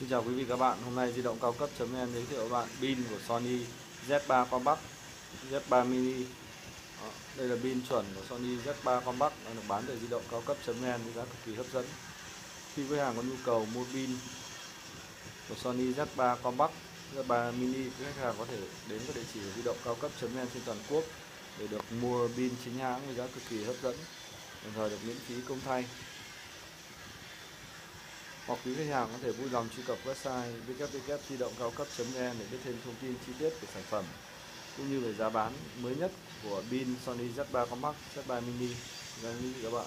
Xin chào quý vị các bạn, hôm nay di động cao cấp.vn giới thiệu bạn pin của Sony Z3 Compact Z3 Mini. Đó, Đây là pin chuẩn của Sony Z3 Compact đang được bán tại di động cao cấp.vn với giá cực kỳ hấp dẫn. Khi khách hàng có nhu cầu mua pin của Sony Z3 Compact Z3 Mini thì khách hàng có thể đến các địa chỉ của di động cao cấp.vn trên toàn quốc để được mua pin chính hãng với giá cực kỳ hấp dẫn đồng thời được miễn phí công thay hoặc quý khách hàng có thể vui lòng truy cập website www.di-động-cao-cấp.vn để biết thêm thông tin chi tiết về sản phẩm, cũng như về giá bán mới nhất của pin Sony Z3 Compact Z3 Mini. Cảm ơn quý vị các bạn.